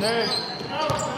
Hey.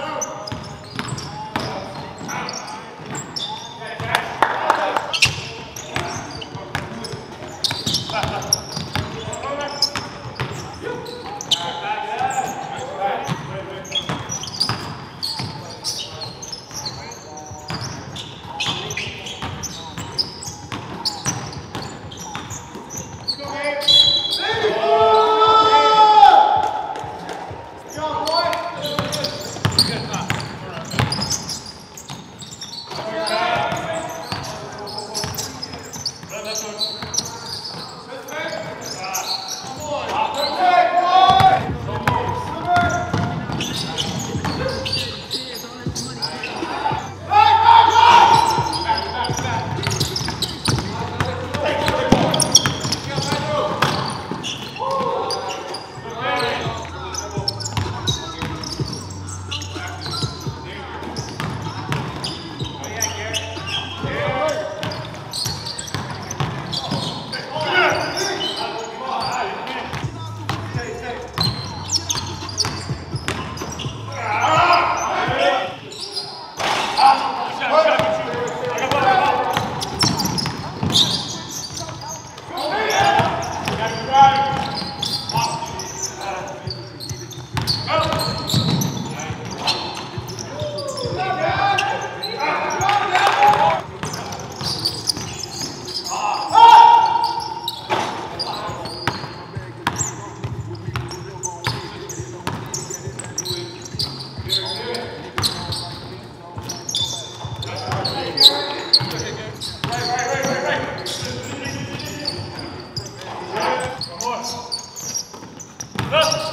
走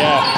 Oh!